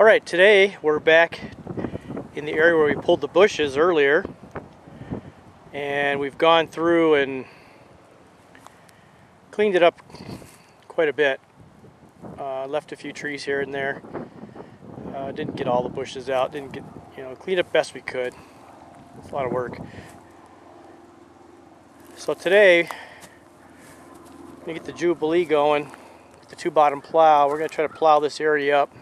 All right, today we're back in the area where we pulled the bushes earlier. And we've gone through and cleaned it up quite a bit. Uh, left a few trees here and there. Uh, didn't get all the bushes out. Didn't get, you know, cleaned up best we could. It's a lot of work. So today, I'm gonna get the Jubilee going the two bottom plow. We're gonna try to plow this area up.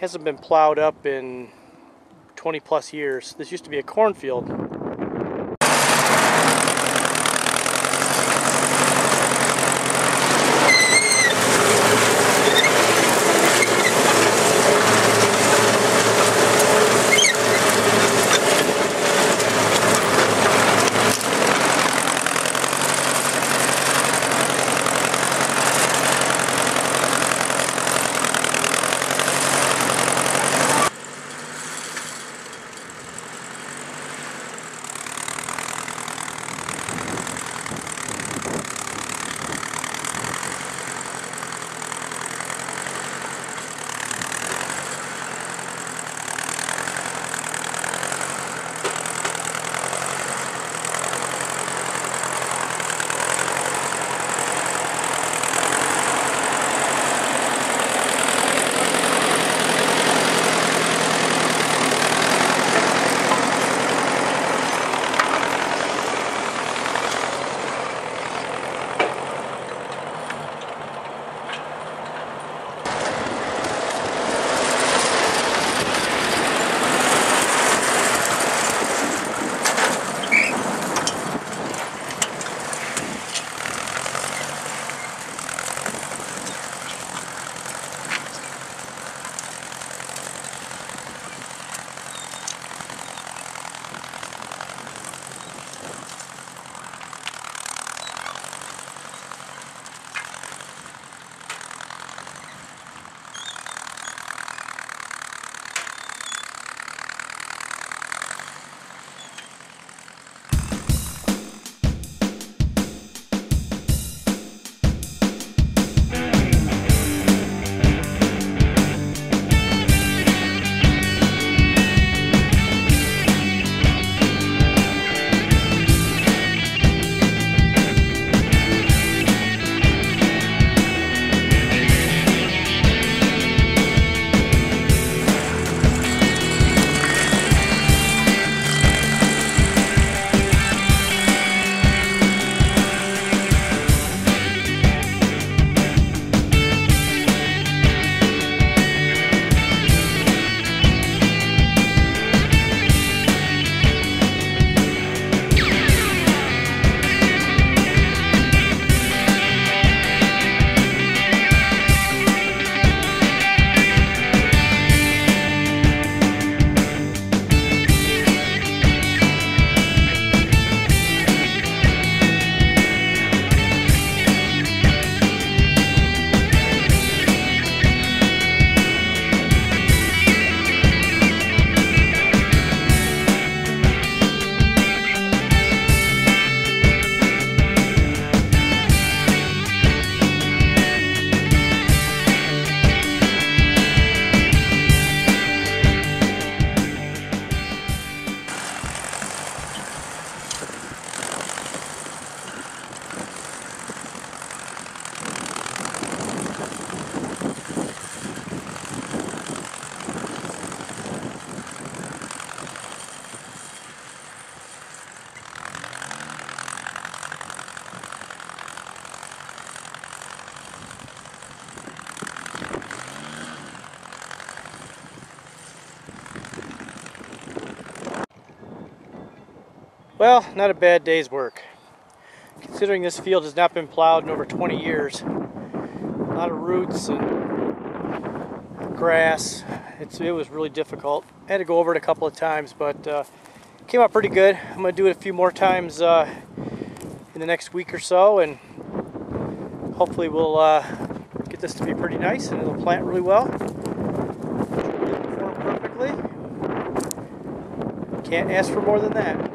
Hasn't been plowed up in 20 plus years. This used to be a cornfield. Well, not a bad day's work. Considering this field has not been plowed in over 20 years. A lot of roots and grass. It's, it was really difficult. I had to go over it a couple of times, but uh, came out pretty good. I'm going to do it a few more times uh, in the next week or so, and hopefully we'll uh, get this to be pretty nice and it'll plant really well. Perfectly. Can't ask for more than that.